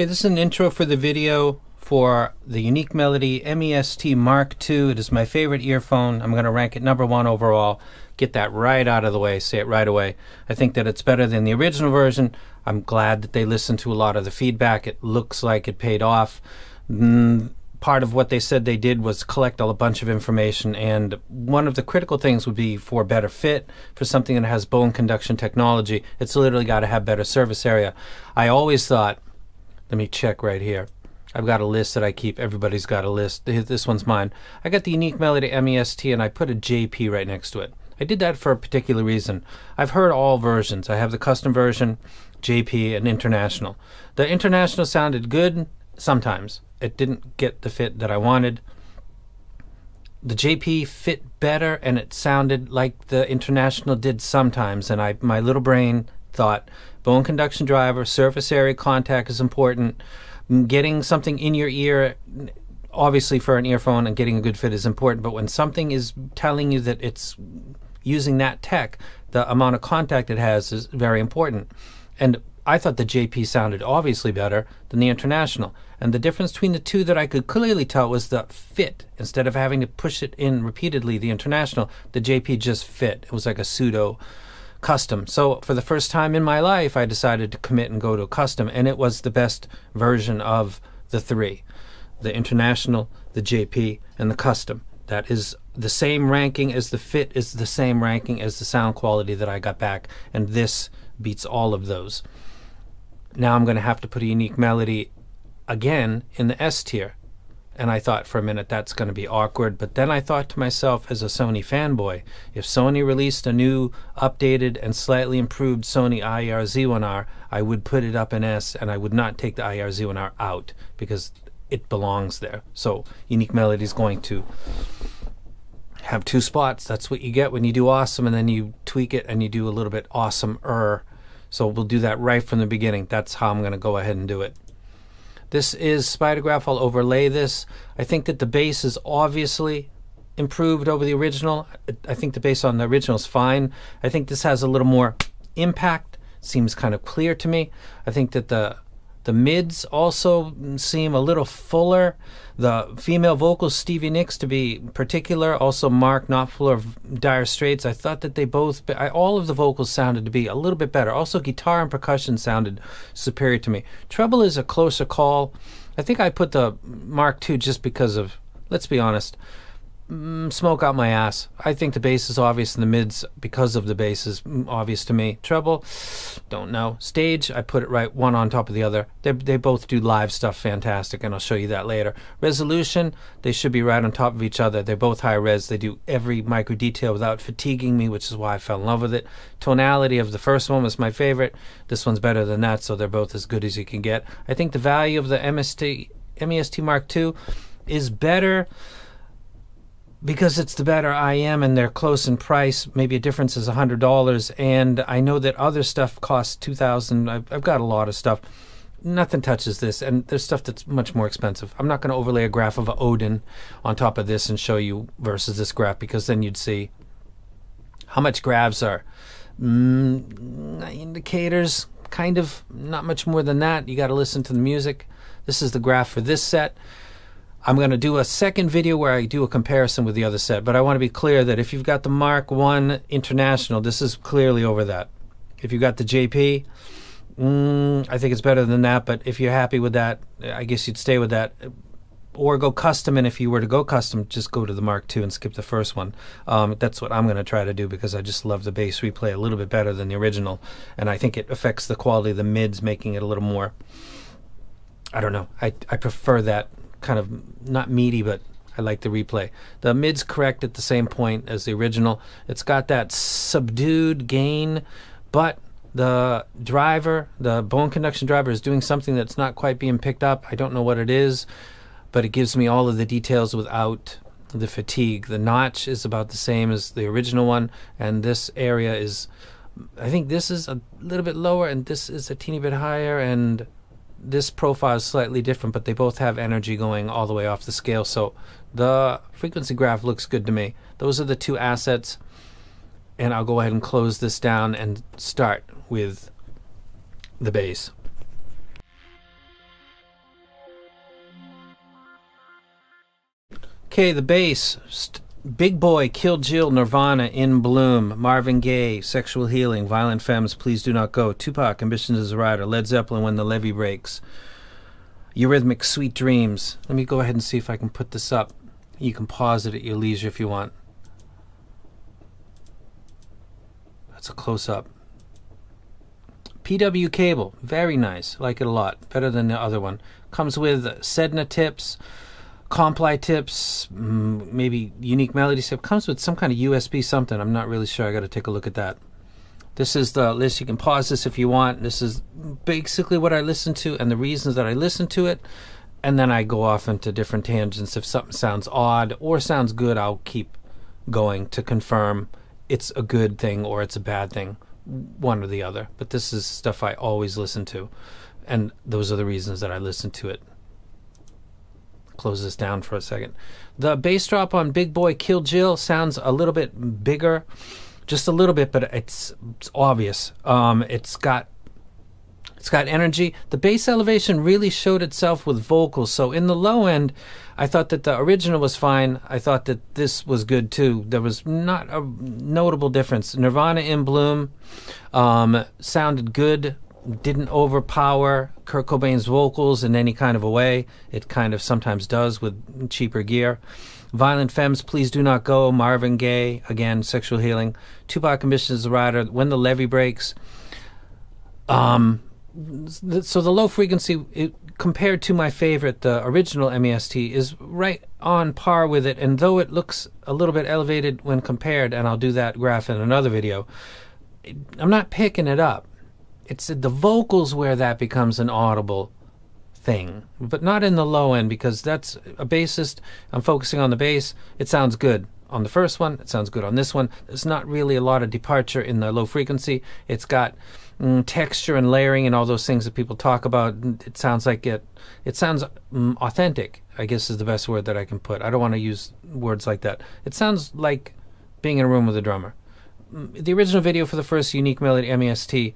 Okay, this is an intro for the video for the Unique Melody MEST Mark II. It is my favorite earphone. I'm going to rank it number one overall. Get that right out of the way, say it right away. I think that it's better than the original version. I'm glad that they listened to a lot of the feedback. It looks like it paid off. Mm, part of what they said they did was collect a bunch of information, and one of the critical things would be for better fit for something that has bone conduction technology. It's literally got to have better service area. I always thought, let me check right here. I've got a list that I keep. Everybody's got a list. This one's mine. I got the Unique Melody MEST, and I put a JP right next to it. I did that for a particular reason. I've heard all versions. I have the custom version, JP, and international. The international sounded good sometimes it didn't get the fit that I wanted. The JP fit better and it sounded like the International did sometimes and I my little brain thought bone conduction driver, surface area contact is important. Mm, getting something in your ear obviously for an earphone and getting a good fit is important, but when something is telling you that it's using that tech, the amount of contact it has is very important. And I thought the JP sounded obviously better than the International. And the difference between the two that I could clearly tell was the fit. Instead of having to push it in repeatedly, the International, the JP just fit. It was like a pseudo custom. So for the first time in my life, I decided to commit and go to a custom, and it was the best version of the three the International, the JP, and the custom. That is the same ranking as the fit, is the same ranking as the sound quality that I got back, and this beats all of those now I'm going to have to put a unique melody again in the S tier. And I thought for a minute that's going to be awkward. But then I thought to myself, as a Sony fanboy, if Sony released a new, updated, and slightly improved Sony IER Z1R, I would put it up in S and I would not take the IER Z1R out because it belongs there. So Unique Melody is going to have two spots. That's what you get when you do awesome and then you tweak it and you do a little bit awesome er so we'll do that right from the beginning. That's how I'm going to go ahead and do it. This is Spidergraph. I'll overlay this. I think that the bass is obviously improved over the original. I think the bass on the original is fine. I think this has a little more impact. Seems kind of clear to me. I think that the the mids also seem a little fuller. The female vocals, Stevie Nicks to be particular, also Mark Knopfler of Dire Straits. I thought that they both, I, all of the vocals sounded to be a little bit better. Also, guitar and percussion sounded superior to me. Treble is a closer call. I think I put the Mark II just because of, let's be honest, Mm, smoke out my ass. I think the bass is obvious in the mids because of the bass is obvious to me. Treble, don't know. Stage, I put it right one on top of the other. They, they both do live stuff fantastic, and I'll show you that later. Resolution, they should be right on top of each other. They're both high res. They do every micro detail without fatiguing me, which is why I fell in love with it. Tonality of the first one was my favorite. This one's better than that, so they're both as good as you can get. I think the value of the MST, MEST Mark II is better because it's the better I am and they're close in price. Maybe a difference is a hundred dollars, and I know that other stuff costs two thousand. I've, I've got a lot of stuff. Nothing touches this, and there's stuff that's much more expensive. I'm not going to overlay a graph of Odin on top of this and show you versus this graph because then you'd see how much grabs are. Mm, indicators, kind of, not much more than that. You got to listen to the music. This is the graph for this set. I'm going to do a second video where I do a comparison with the other set, but I want to be clear that if you've got the Mark 1 International, this is clearly over that. If you've got the JP, mm, I think it's better than that, but if you're happy with that, I guess you'd stay with that. Or go custom, and if you were to go custom, just go to the Mark II and skip the first one. Um, that's what I'm going to try to do because I just love the bass replay a little bit better than the original, and I think it affects the quality of the mids, making it a little more. I don't know. I I prefer that kind of not meaty, but I like the replay. The mid's correct at the same point as the original. It's got that subdued gain, but the driver, the bone conduction driver, is doing something that's not quite being picked up. I don't know what it is, but it gives me all of the details without the fatigue. The notch is about the same as the original one, and this area is, I think this is a little bit lower, and this is a teeny bit higher, and this profile is slightly different, but they both have energy going all the way off the scale. So the frequency graph looks good to me. Those are the two assets. And I'll go ahead and close this down and start with the bass. Okay, the bass. Big Boi, Kill Jill, Nirvana, In Bloom, Marvin Gaye, Sexual Healing, Violent Femmes, Please Do Not Go, Tupac, Ambitions as a Rider, Led Zeppelin, When the Levee Breaks, Eurythmics, Sweet Dreams. Let me go ahead and see if I can put this up. You can pause it at your leisure if you want. That's a close up. PW cable, very nice. Like it a lot. Better than the other one. Comes with Sedna tips, Comply tips, mm, maybe unique melody tip. Comes with some kind of USB something. I'm not really sure. I got to take a look at that. This is the list. You can pause this if you want. This is basically what I listen to and the reasons that I listen to it. And then I go off into different tangents. If something sounds odd or sounds good, I'll keep going to confirm it's a good thing or it's a bad thing, one or the other. But this is stuff I always listen to. And those are the reasons that I listen to it close this down for a second. The bass drop on Big Boi Kill Jill sounds a little bit bigger, just a little bit, but it's, it's obvious. Um, it's got it's got energy. The bass elevation really showed itself with vocals. So in the low end, I thought that the original was fine. I thought that this was good too. There was not a notable difference. Nirvana in Bloom um, sounded good didn't overpower Kurt Cobain's vocals in any kind of a way. It kind of sometimes does with cheaper gear. Violent Femmes, Please Do Not Go, Marvin Gaye, again, Sexual Healing, Tupac Ambitions the Rider, When the Levee Breaks. Um, so the low frequency, it, compared to my favorite, the original MEST, is right on par with it. And though it looks a little bit elevated when compared, and I'll do that graph in another video, I'm not picking it up it's the vocals where that becomes an audible thing, but not in the low end because that's a bassist. I'm focusing on the bass. It sounds good on the first one. It sounds good on this one. There's not really a lot of departure in the low frequency. It's got mm, texture and layering and all those things that people talk about. It sounds like it. It sounds mm, authentic. I guess is the best word that I can put. I don't want to use words like that. It sounds like being in a room with a drummer. Mm, the original video for the first Unique Melody MEST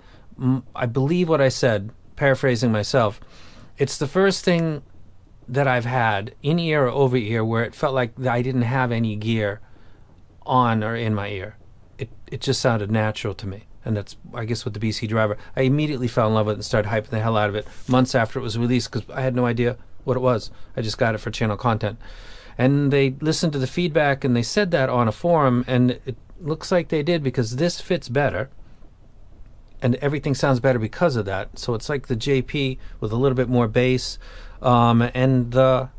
I believe what I said, paraphrasing myself. It's the first thing that I've had in ear or over ear where it felt like I didn't have any gear on or in my ear. It it just sounded natural to me. And that's, I guess, with the BC driver. I immediately fell in love with it and started hyping the hell out of it months after it was released because I had no idea what it was. I just got it for channel content. And they listened to the feedback and they said that on a forum, and it looks like they did because this fits better and everything sounds better because of that. So it's like the JP with a little bit more bass, um, and the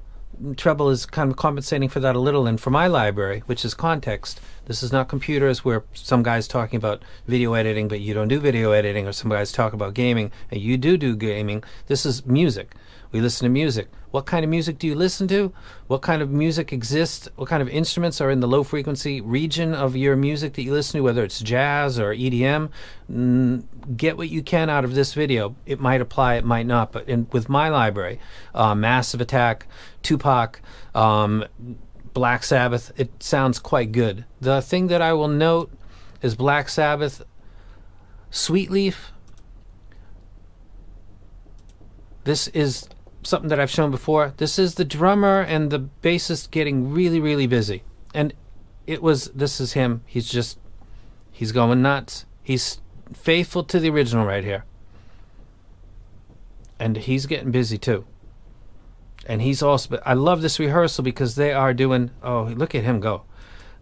treble is kind of compensating for that a little. And for my library, which is context, this is not computers where some guys talking about video editing, but you don't do video editing, or some guys talk about gaming and you do do gaming. This is music. We listen to music. What kind of music do you listen to? What kind of music exists? What kind of instruments are in the low frequency region of your music that you listen to, whether it's jazz or EDM? Mm, get what you can out of this video. It might apply, it might not. But in, with my library, uh, Massive Attack, Tupac, um, Black Sabbath, it sounds quite good. The thing that I will note is Black Sabbath, Sweet Leaf. This is something that I've shown before. This is the drummer and the bassist getting really, really busy. And it was, this is him. He's just, he's going nuts. He's faithful to the original right here. And he's getting busy too. And he's also, but I love this rehearsal because they are doing, oh, look at him go.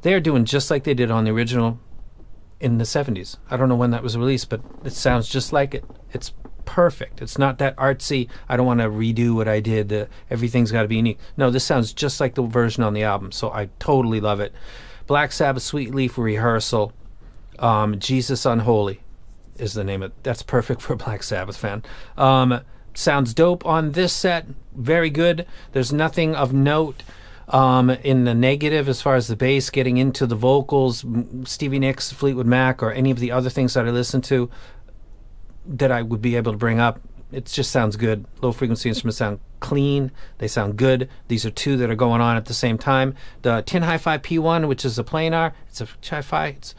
They are doing just like they did on the original in the 70s. I don't know when that was released, but it sounds just like it. It's perfect. It's not that artsy. I don't want to redo what I did. Uh, everything's got to be unique. No, this sounds just like the version on the album, so I totally love it. Black Sabbath Sweet Leaf Rehearsal, um, Jesus Unholy is the name of it. That's perfect for a Black Sabbath fan. Um, sounds dope on this set. Very good. There's nothing of note. Um, in the negative, as far as the bass getting into the vocals, Stevie Nicks, Fleetwood Mac, or any of the other things that I listen to, that I would be able to bring up. It just sounds good. Low frequency instruments sound clean. They sound good. These are two that are going on at the same time. The Tin Hi-Fi P1, which is a planar, it's a hi-fi. It's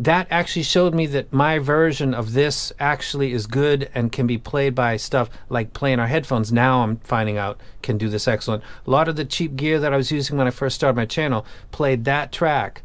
that actually showed me that my version of this actually is good and can be played by stuff like planar headphones. Now I'm finding out can do this excellent. A lot of the cheap gear that I was using when I first started my channel played that track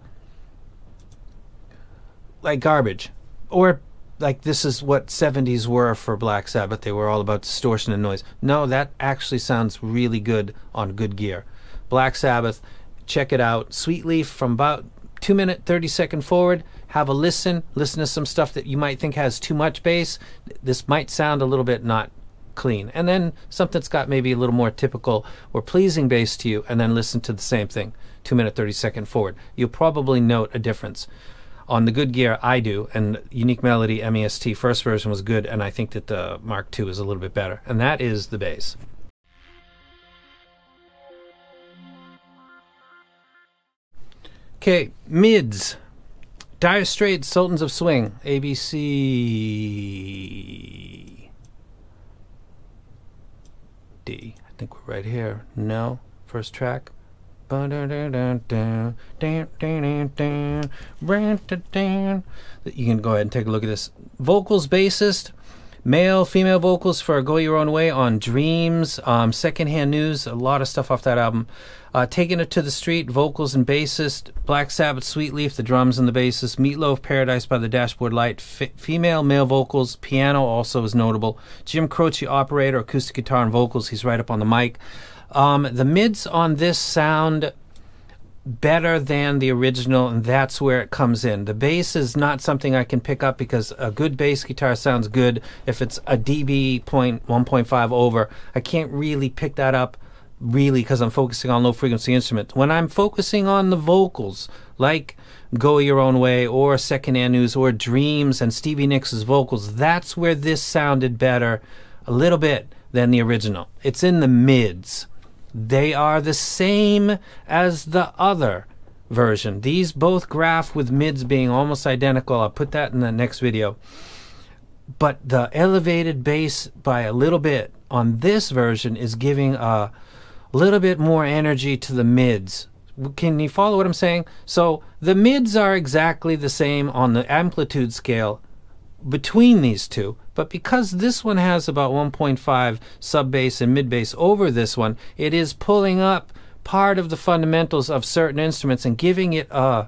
like garbage. Or like this is what 70s were for Black Sabbath. They were all about distortion and noise. No, that actually sounds really good on good gear. Black Sabbath, check it out. Sweet Leaf from about 2 minute 30 second forward have a listen, listen to some stuff that you might think has too much bass. This might sound a little bit not clean. And then something that's got maybe a little more typical or pleasing bass to you, and then listen to the same thing, 2 minute 30 second forward. You'll probably note a difference. On the good gear, I do, and Unique Melody MEST first version was good, and I think that the Mark II is a little bit better, and that is the bass. Okay, mids. Dire Straits, Sultans of Swing, ABC. D. I think we're right here. No. First track. You can go ahead and take a look at this. Vocals bassist male, female vocals for Go Your Own Way on Dreams, um, Secondhand News, a lot of stuff off that album. Uh, Taking It to the Street, vocals and bassist, Black Sabbath, Sweet Leaf, the drums and the bassist, Meatloaf, Paradise by the Dashboard Light, f- female, male vocals, piano also is notable. Jim Croce, operator, acoustic guitar and vocals, he's right up on the mic. Um, the mids on this sound better than the original, and that's where it comes in. The bass is not something I can pick up because a good bass guitar sounds good if it's a dB point 1.5 over. I can't really pick that up really because I'm focusing on low frequency instruments. When I'm focusing on the vocals, like Go Your Own Way or Secondhand News or Dreams and Stevie Nicks' vocals, that's where this sounded better a little bit than the original. It's in the mids. They are the same as the other version. These both graph with mids being almost identical. I'll put that in the next video. But the elevated bass by a little bit on this version is giving a little bit more energy to the mids. Can you follow what I'm saying? So the mids are exactly the same on the amplitude scale between these two, but because this one has about 1.5 sub bass and mid bass over this one, it is pulling up part of the fundamentals of certain instruments and giving it a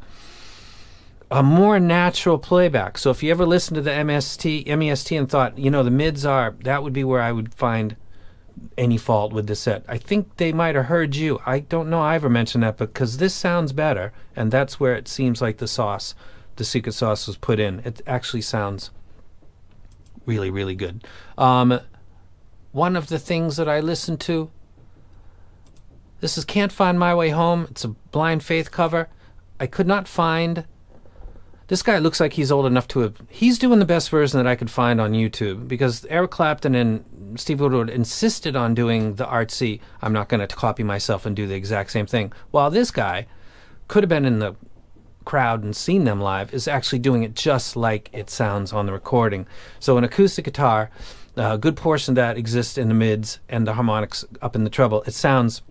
a more natural playback. So if you ever listened to the MST MEST and thought, you know, the mids are that would be where I would find any fault with the set. I think they might have heard you. I don't know I ever mentioned that because this sounds better and that's where it seems like the sauce, the secret sauce was put in. It actually sounds really, really good. Um, one of the things that I listen to, this is Can't Find My Way Home. It's a Blind Faith cover. I could not find. This guy looks like he's old enough to have. He's doing the best version that I could find on YouTube because Eric Clapton and Steve Winwood insisted on doing the artsy. I'm not going to copy myself and do the exact same thing. While this guy could have been in the crowd and seen them live is actually doing it just like it sounds on the recording. So an acoustic guitar, a good portion of that exists in the mids and the harmonics up in the treble. It sounds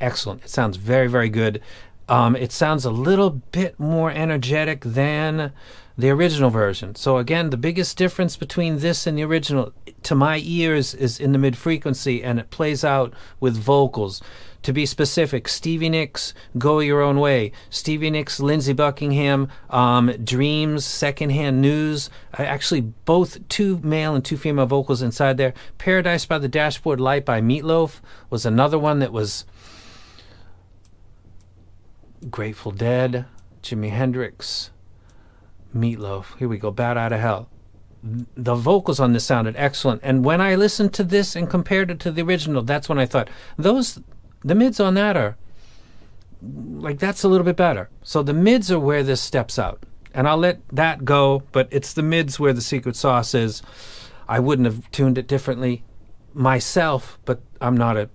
excellent. It sounds very, very good. Um, it sounds a little bit more energetic than the original version. So again, the biggest difference between this and the original, to my ears, is in the mid frequency, and it plays out with vocals. To be specific, Stevie Nicks, Go Your Own Way, Stevie Nicks, Lindsey Buckingham, um, Dreams, Secondhand News, actually both two male and two female vocals inside there. Paradise by the Dashboard Light by Meatloaf was another one that was Grateful Dead, Jimi Hendrix, Meatloaf. Here we go, Bat Out of Hell the vocals on this sounded excellent. And when I listened to this and compared it to the original, that's when I thought those the mids on that are like that's a little bit better. So the mids are where this steps out. And I'll let that go, but it's the mids where the secret sauce is. I wouldn't have tuned it differently myself, but I'm not a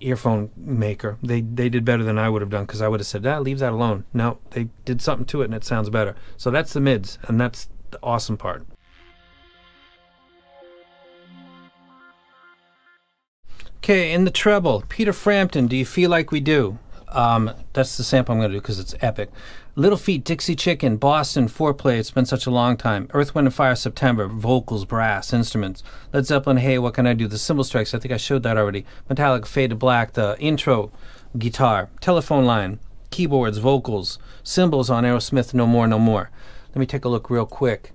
earphone maker. They they did better than I would have done because I would have said, "Ah, leave that alone." No, they did something to it and it sounds better. So that's the mids, and that's the awesome part. Okay, in the treble, Peter Frampton, Do You Feel Like We Do? Um, that's the sample I'm going to do because it's epic. Little Feat, Dixie Chicken, Boston, Foreplay, It's Been Such a Long Time, Earth, Wind, and Fire, September, vocals, brass, instruments, Led Zeppelin, Hey, What Can I Do, The Cymbal Strikes, I think I showed that already, Metallica, Fade to Black, the intro, guitar, telephone line, keyboards, vocals, cymbals on Aerosmith, No More, No More. Let me take a look real quick.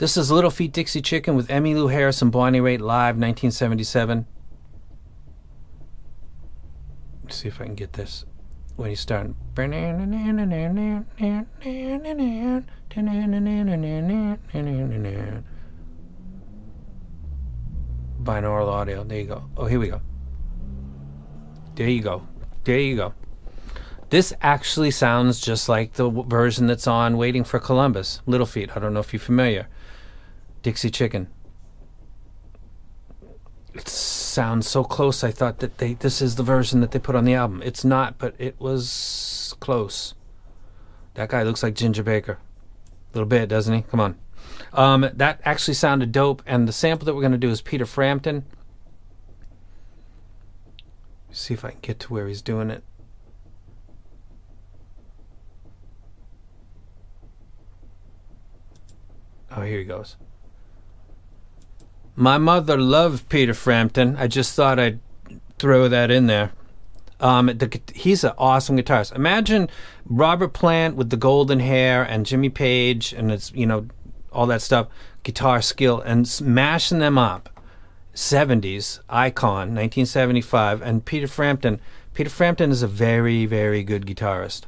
This is Little Feat Dixie Chicken with Emmylou Harris and Bonnie Raitt live 1977. Let's see if I can get this when he's starting. Binaural audio. There you go. Oh, here we go. There you go. There you go. This actually sounds just like the version that's on Waiting for Columbus, Little Feat. I don't know if you're familiar. Dixie Chicken. It sounds so close. I thought that they this is the version that they put on the album. It's not, but it was close. That guy looks like Ginger Baker. A little bit, doesn't he? Come on. Um, that actually sounded dope. And the sample that we're going to do is Peter Frampton. See if I can get to where he's doing it. Oh, here he goes. My mother loved Peter Frampton. I just thought I'd throw that in there. Um, the, he's an awesome guitarist. Imagine Robert Plant with the golden hair and Jimmy Page and it's you know all that stuff, guitar skill, and smashing them up. 70s icon, 1975, and Peter Frampton. Peter Frampton is a very very good guitarist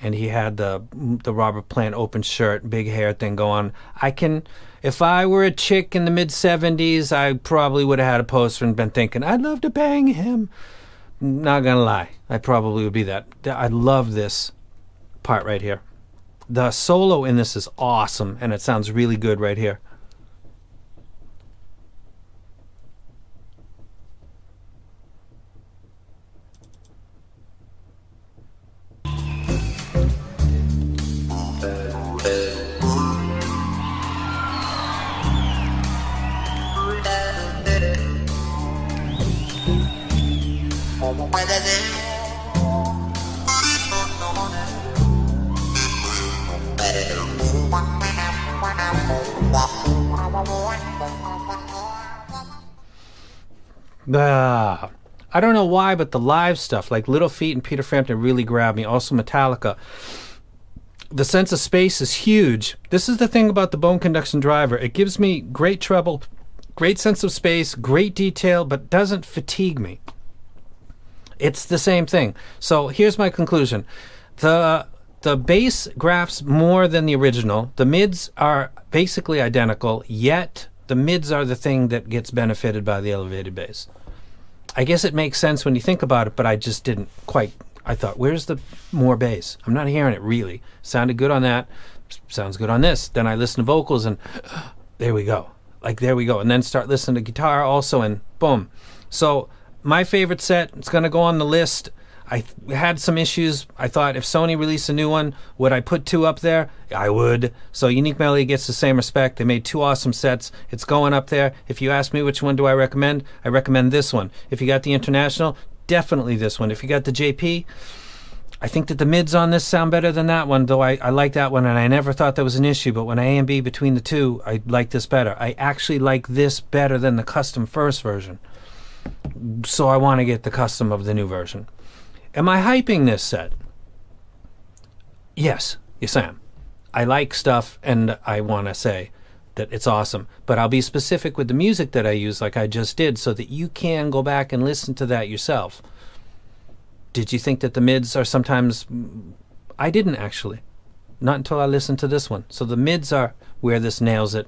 and he had the the Robert Plant open shirt, big hair thing going. I can, if I were a chick in the mid '70s, I probably would have had a poster and been thinking, I'd love to bang him. Not gonna lie, I probably would be that. I love this part right here. The solo in this is awesome, and it sounds really good right here. I don't know why, but the live stuff, like Little Feat and Peter Frampton, really grabbed me. Also, Metallica. The sense of space is huge. This is the thing about the bone conduction driver. It gives me great treble, great sense of space, great detail, but doesn't fatigue me. It's the same thing. So here's my conclusion: the the bass graphs more than the original. The mids are basically identical, yet the mids are the thing that gets benefited by the elevated bass. I guess it makes sense when you think about it, but I just didn't quite. I thought, where's the more bass? I'm not hearing it really. Sounded good on that. Sounds good on this. Then I listen to vocals and there we go. Like there we go. And then start listening to guitar also and boom. So my favorite set, it's going to go on the list. I th- had some issues. I thought if Sony released a new one, would I put two up there? I would. So Unique Melody gets the same respect. They made two awesome sets. It's going up there. If you ask me which one do I recommend, I recommend this one. If you got the International, definitely this one. If you got the JP, I think that the mids on this sound better than that one, though I, I like that one and I never thought that was an issue. But when I A and B between the two, I like this better. I actually like this better than the custom first version. So I want to get the custom of the new version. Am I hyping this set? Yes, yes, I am. I like stuff and I want to say that it's awesome, but I'll be specific with the music that I use, like I just did, so that you can go back and listen to that yourself. Did you think that the mids are sometimes. I didn't actually. Not until I listened to this one. So the mids are where this nails it.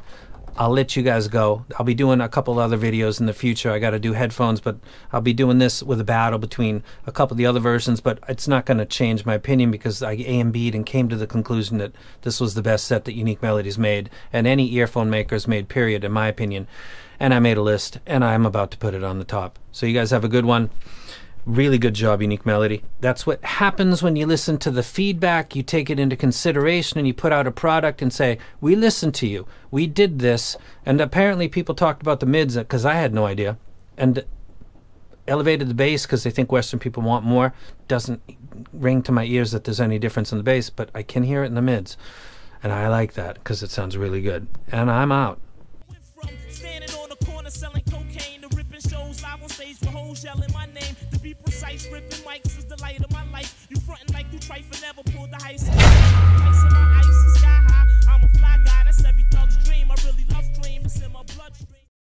I'll let you guys go. I'll be doing a couple other videos in the future. I got to do headphones, but I'll be doing this with a battle between a couple of the other versions. But it's not going to change my opinion because I A and B'd and came to the conclusion that this was the best set that Unique Melodies made and any earphone makers made. Period, in my opinion. And I made a list, and I'm about to put it on the top. So you guys have a good one. Really good job, Unique Melody. That's what happens when you listen to the feedback. You take it into consideration and you put out a product and say, We listened to you. We did this. And apparently, people talked about the mids because I had no idea. And elevated the bass because they think Western people want more. Doesn't ring to my ears that there's any difference in the bass, but I can hear it in the mids. And I like that because it sounds really good. And I'm out. Standing on the corner selling cocaine ripping shows live on stage my be ripping mics is the light of my life. You frontin' like you trifling, never pulled the heist.